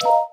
you